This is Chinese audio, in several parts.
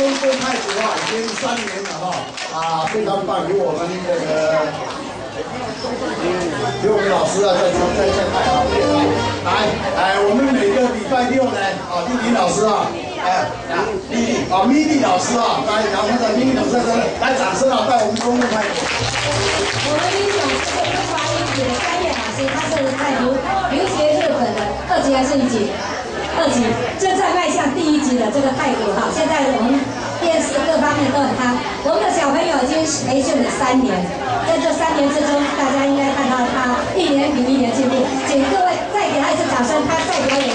公公太的话，已经三年了哈，啊，非常棒，有我们那个，有我们老师啊，在在在在啊，来，我们每个礼拜六呢，啊，丽丽老师啊，哎，丽丽啊，米丽老师啊，来，然后呢，咪丽老师在来掌声啊，带我们公公太祖。我们英丽老师跟欢迎姐、专业老师，他是太祖，尤其是本的二级还是你姐？二级正在迈向第一级的这个态度哈现在我们电视各方面都很贪我们的小朋友已经培训了三年在这三年之中大家应该看到他一年比一年进步。请各位再给他一次掌声他再表演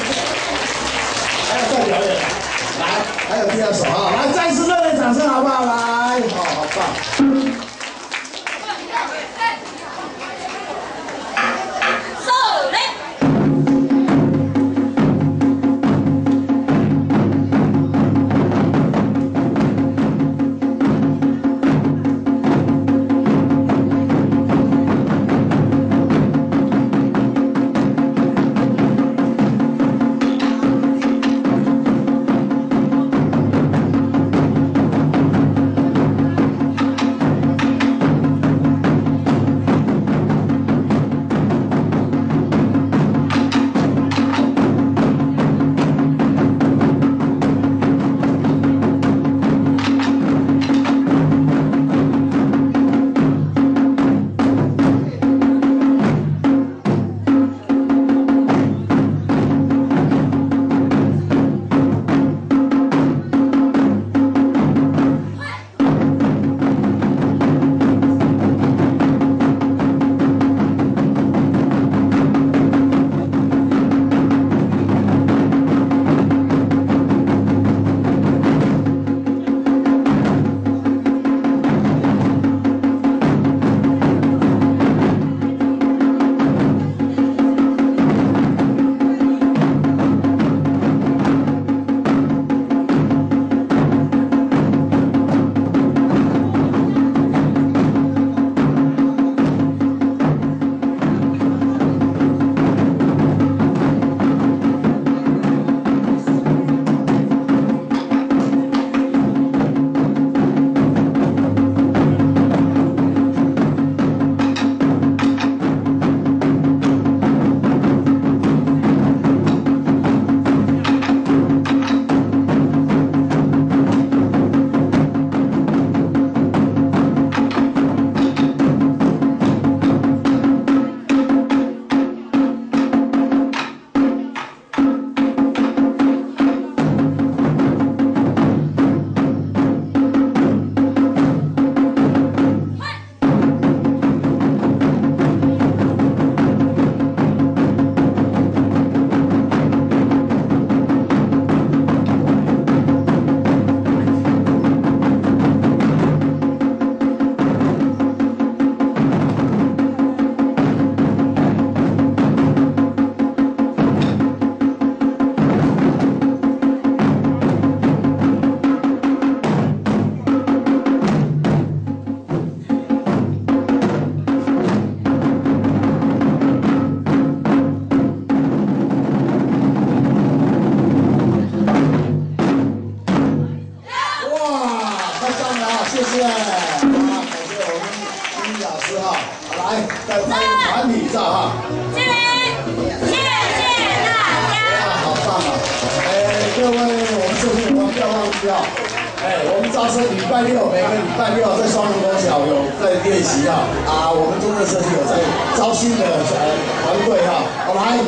哎，我们招生礼拜六每个礼拜六在双龙国小有在练习啊，啊，我们中正设计有在招新的呃团队哈，好来，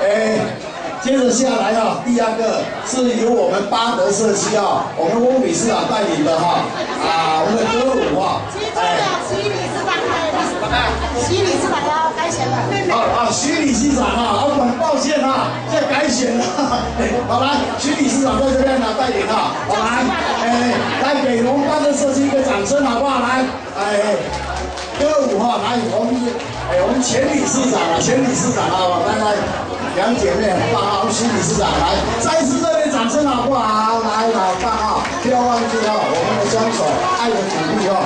哎。接着下来哈，第二个是由我们巴德社区啊，我们翁理事长带领的哈，啊，我们的歌舞啊，哎，徐理事长徐理事长要改选了，啊啊，徐理事长啊，我很抱歉啊，现在改选了，好来，徐理事长在这边呢带领哈，好来，哎，来给我们巴德社区一个掌声好不好？来，哎，歌舞哈，来，我们哎，我们前理事长啊，前理事长啊，来来。两姐妹，好，徐理事长来，再次热烈掌声好不好？来，老大啊，不要忘记哦，我们的双手，爱的鼓励哦。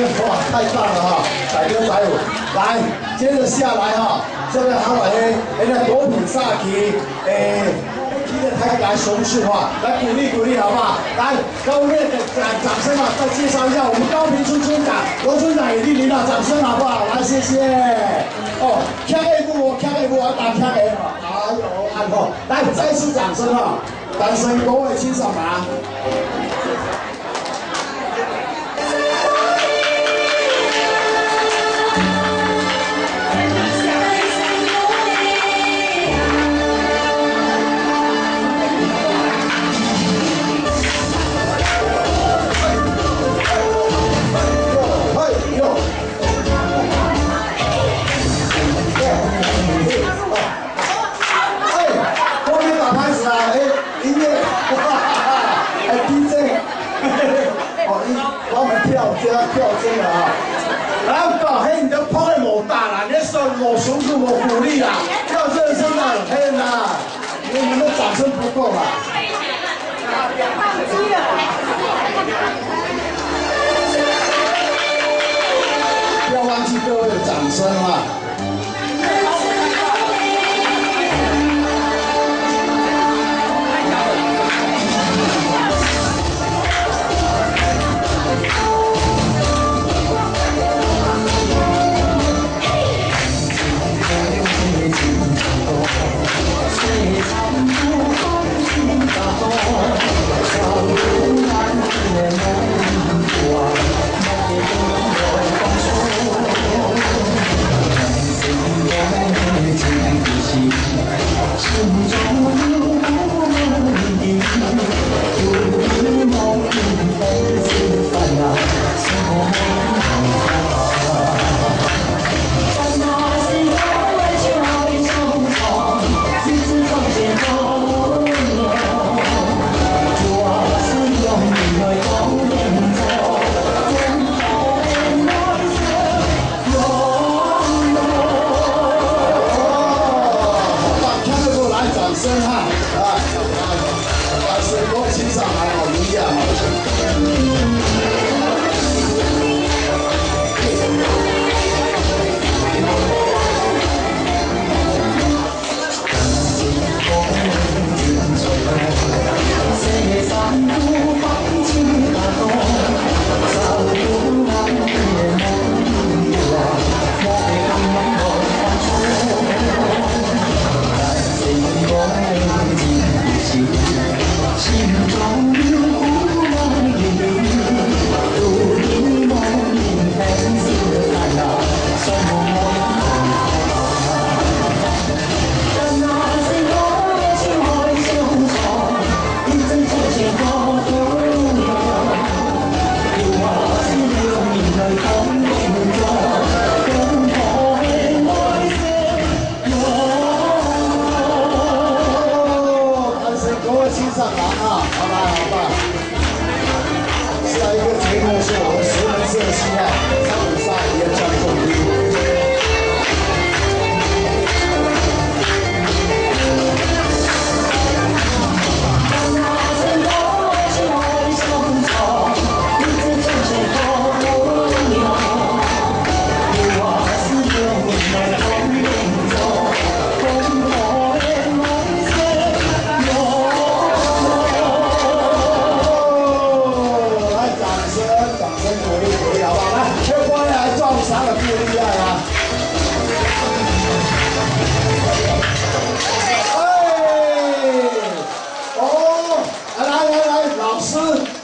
哇，太棒了哈！载歌载舞，来，接着下来哈，这边还有诶，诶，那果品萨提，诶。踢的太来雄狮哈，来鼓励鼓励好不好？来，高烈的掌掌声啊！再介绍一下我们高平村村长罗村长也莅临了，掌声好不好？来，谢谢。哦，跳一步哦，跳一步啊，打跳一哈，哎呦，安好，来再次掌声啊！掌声，各位欣赏啊！位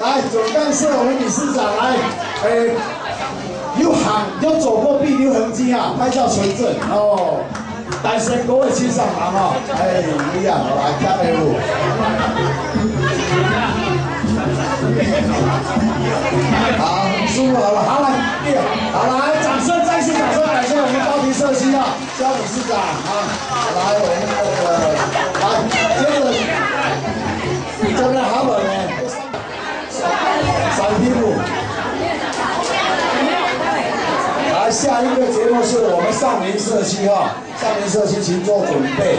来，总干事我们理事长来，诶，有行有走过必留痕迹啊，拍照存证哦。单身各位请上堂哦，哎，一样来加油。好，舒服好了，好来，好来，掌声，再次掌声，感谢我们高级社区啊，肖理事长啊，来我们那个，来，接着，这边好冷呢，三匹布。来，下一个节目是我们少年社区哈，少年社区请做准备。